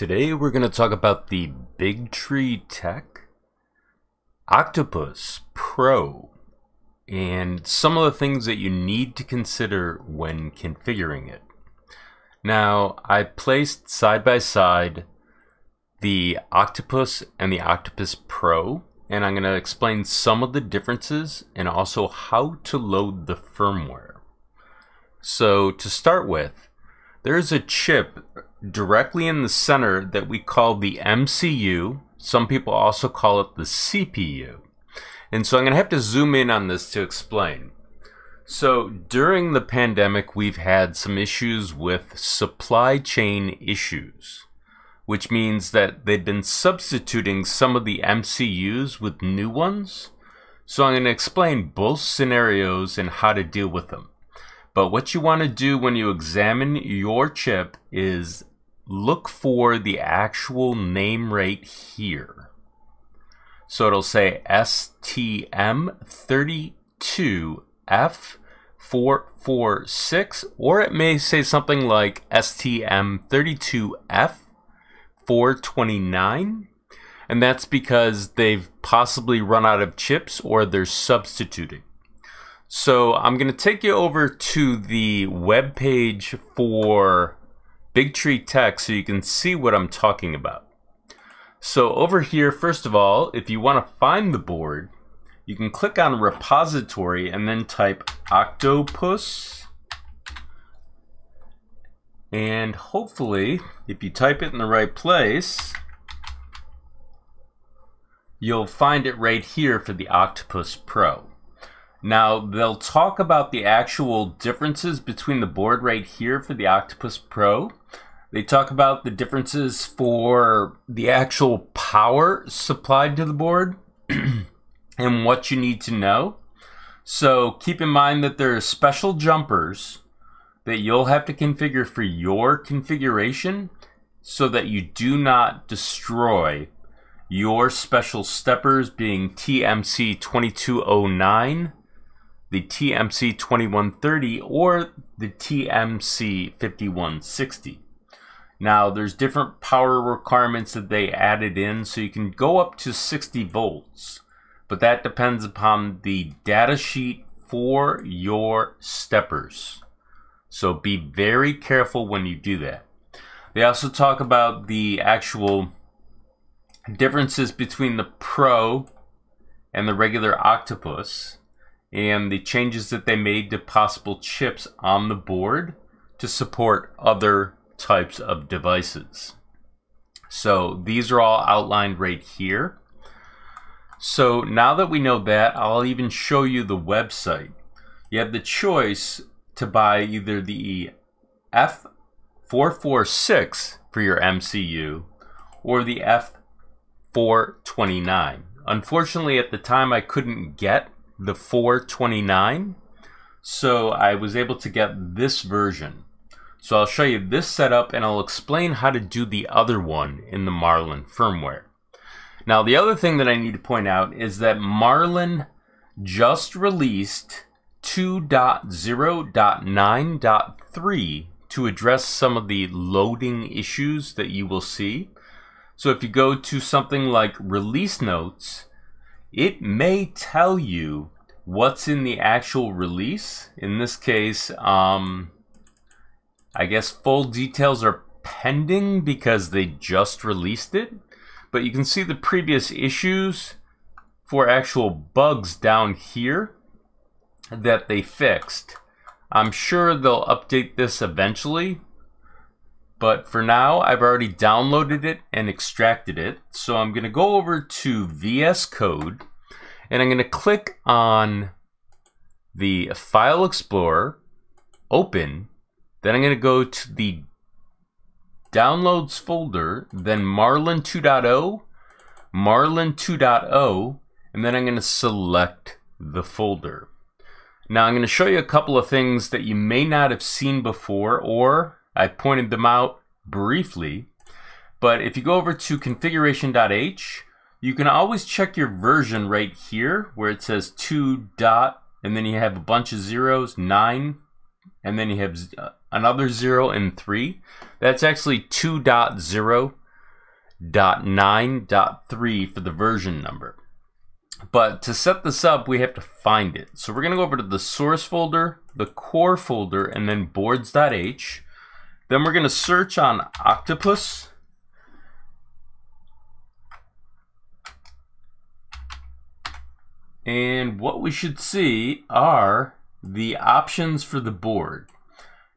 Today we're going to talk about the Big Tree Tech Octopus Pro and some of the things that you need to consider when configuring it. Now, I placed side by side the Octopus and the Octopus Pro and I'm going to explain some of the differences and also how to load the firmware. So to start with, there's a chip directly in the center that we call the MCU. Some people also call it the CPU. And so I'm going to have to zoom in on this to explain. So during the pandemic, we've had some issues with supply chain issues, which means that they've been substituting some of the MCUs with new ones. So I'm going to explain both scenarios and how to deal with them. But what you want to do when you examine your chip is look for the actual name rate here. So it'll say STM32F446, or it may say something like STM32F429. And that's because they've possibly run out of chips or they're substituting. So I'm going to take you over to the web page for Big Tree Tech so you can see what I'm talking about. So over here, first of all, if you want to find the board, you can click on repository and then type octopus. And hopefully, if you type it in the right place, you'll find it right here for the Octopus Pro. Now, they'll talk about the actual differences between the board right here for the Octopus Pro. They talk about the differences for the actual power supplied to the board and what you need to know. So keep in mind that there are special jumpers that you'll have to configure for your configuration so that you do not destroy your special steppers being TMC 2209 the TMC 2130 or the TMC 5160. Now there's different power requirements that they added in so you can go up to 60 volts but that depends upon the data sheet for your steppers. So be very careful when you do that. They also talk about the actual differences between the Pro and the regular Octopus and the changes that they made to possible chips on the board to support other types of devices. So these are all outlined right here. So now that we know that, I'll even show you the website. You have the choice to buy either the F446 for your MCU or the F429. Unfortunately, at the time I couldn't get the 429. So I was able to get this version. So I'll show you this setup and I'll explain how to do the other one in the Marlin firmware. Now the other thing that I need to point out is that Marlin just released 2.0.9.3 to address some of the loading issues that you will see. So if you go to something like release notes, it may tell you what's in the actual release. In this case, um, I guess full details are pending because they just released it. But you can see the previous issues for actual bugs down here that they fixed. I'm sure they'll update this eventually, but for now, I've already downloaded it and extracted it. So I'm going to go over to VS Code and I'm going to click on the File Explorer, Open. Then I'm going to go to the Downloads folder, then Marlin 2.0, Marlin 2.0, and then I'm going to select the folder. Now I'm going to show you a couple of things that you may not have seen before or I pointed them out briefly. But if you go over to configuration.h, you can always check your version right here where it says 2 dot and then you have a bunch of zeros, 9, and then you have uh, another 0 and 3. That's actually 2.0. 9.3 for the version number. But to set this up, we have to find it. So we're going to go over to the source folder, the core folder, and then boards.h. Then we're going to search on Octopus. And what we should see are the options for the board.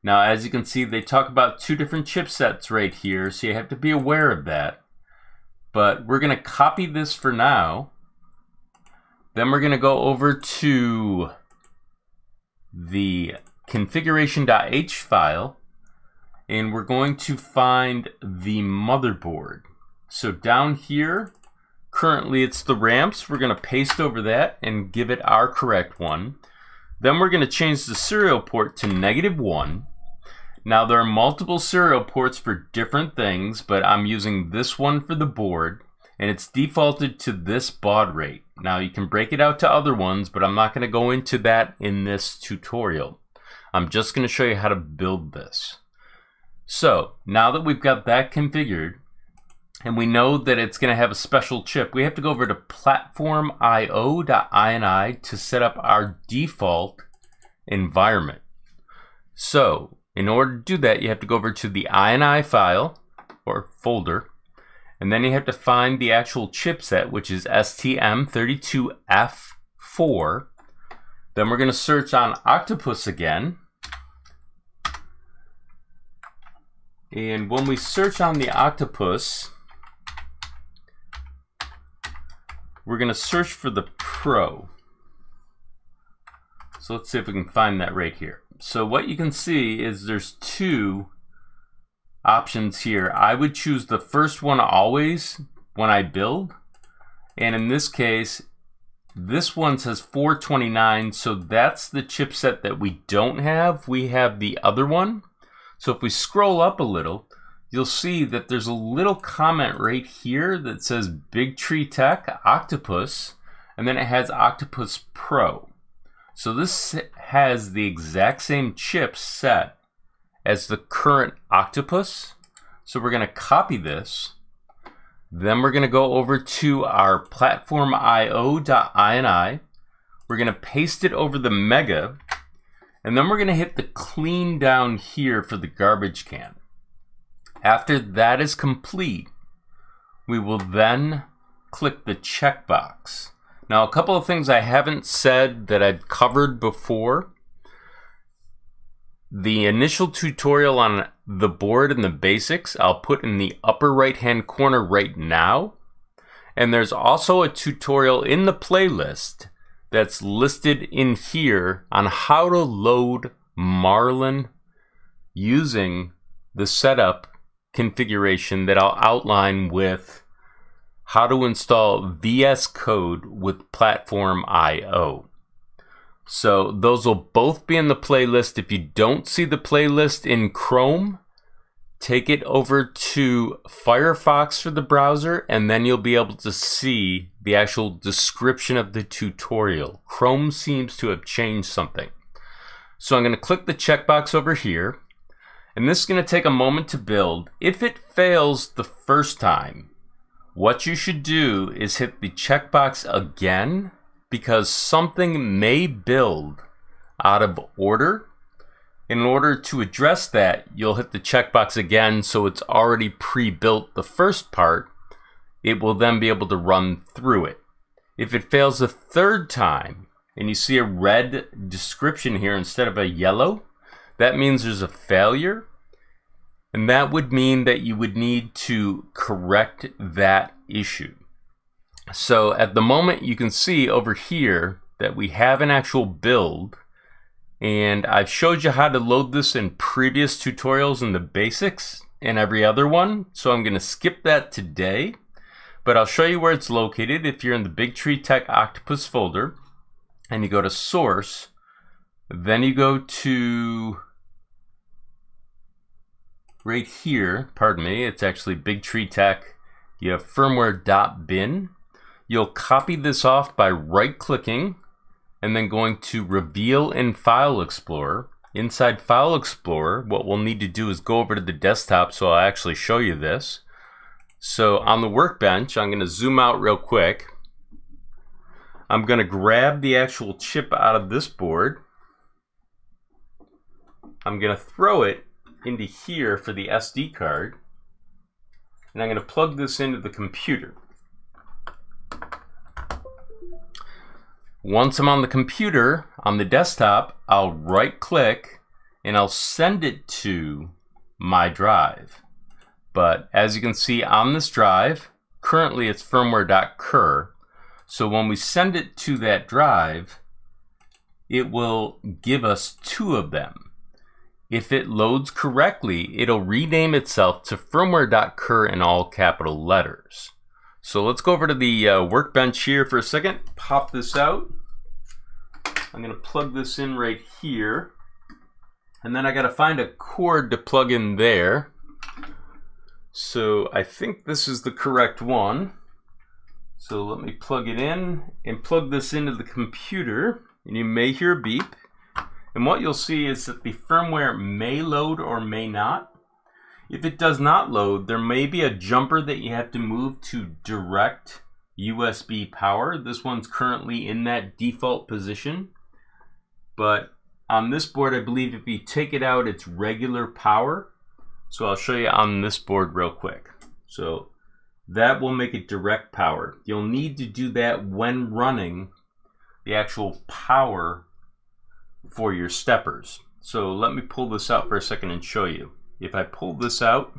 Now, as you can see, they talk about two different chipsets right here, so you have to be aware of that. But we're going to copy this for now. Then we're going to go over to the configuration.h file, and we're going to find the motherboard. So down here, currently it's the ramps. We're going to paste over that and give it our correct one. Then we're going to change the serial port to negative 1. Now there are multiple serial ports for different things, but I'm using this one for the board and it's defaulted to this baud rate. Now you can break it out to other ones, but I'm not going to go into that in this tutorial. I'm just going to show you how to build this. So now that we've got that configured, and we know that it's going to have a special chip, we have to go over to platformio.ini to set up our default environment. So in order to do that, you have to go over to the INI file or folder, and then you have to find the actual chipset, which is STM32F4. Then we're going to search on Octopus again. And when we search on the Octopus, we're going to search for the Pro. So let's see if we can find that right here. So what you can see is there's two options here. I would choose the first one always when I build. And in this case, this one says 429, so that's the chipset that we don't have. We have the other one. So if we scroll up a little, you'll see that there's a little comment right here that says Big Tree Tech Octopus, and then it has Octopus Pro. So this has the exact same chip set as the current Octopus. So we're going to copy this. Then we're going to go over to our platformio.ini. We're going to paste it over the Mega. And then we're going to hit the clean down here for the garbage can. After that is complete, we will then click the checkbox. Now, a couple of things I haven't said that I've covered before the initial tutorial on the board and the basics I'll put in the upper right hand corner right now. And there's also a tutorial in the playlist that's listed in here on how to load Marlin using the setup configuration that I'll outline with how to install VS Code with Platform IO. So those will both be in the playlist. If you don't see the playlist in Chrome, take it over to Firefox for the browser and then you'll be able to see the actual description of the tutorial. Chrome seems to have changed something. So I'm going to click the checkbox over here and this is going to take a moment to build. If it fails the first time, what you should do is hit the checkbox again because something may build out of order. In order to address that, you'll hit the checkbox again so it's already pre-built the first part. It will then be able to run through it. If it fails a third time, and you see a red description here instead of a yellow, that means there's a failure. And that would mean that you would need to correct that issue. So at the moment you can see over here that we have an actual build and I've showed you how to load this in previous tutorials in the basics and every other one. So I'm going to skip that today, but I'll show you where it's located. If you're in the Big Tree Tech Octopus folder and you go to source, then you go to right here, pardon me, it's actually Big Tree Tech. You have firmware.bin You'll copy this off by right clicking and then going to reveal in File Explorer. Inside File Explorer, what we'll need to do is go over to the desktop so I'll actually show you this. So on the workbench, I'm going to zoom out real quick. I'm going to grab the actual chip out of this board. I'm going to throw it into here for the SD card. And I'm going to plug this into the computer. Once I'm on the computer, on the desktop, I'll right click and I'll send it to my drive. But as you can see on this drive, currently it's firmware.cur. So when we send it to that drive, it will give us two of them. If it loads correctly, it'll rename itself to firmware.cur in all capital letters. So let's go over to the uh, workbench here for a second, pop this out. I'm gonna plug this in right here. And then I gotta find a cord to plug in there. So I think this is the correct one. So let me plug it in and plug this into the computer. And you may hear a beep. And what you'll see is that the firmware may load or may not. If it does not load, there may be a jumper that you have to move to direct USB power. This one's currently in that default position. But on this board, I believe if you take it out, it's regular power. So I'll show you on this board real quick. So that will make it direct power. You'll need to do that when running the actual power for your steppers. So let me pull this out for a second and show you. If I pull this out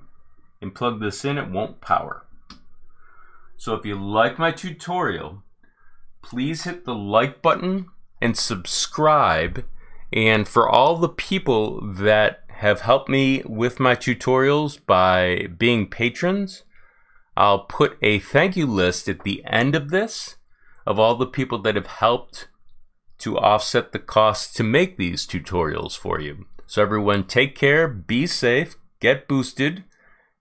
and plug this in, it won't power. So if you like my tutorial, please hit the like button and subscribe. And for all the people that have helped me with my tutorials by being patrons, I'll put a thank you list at the end of this of all the people that have helped to offset the cost to make these tutorials for you. So everyone take care, be safe, get boosted,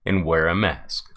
and wear a mask.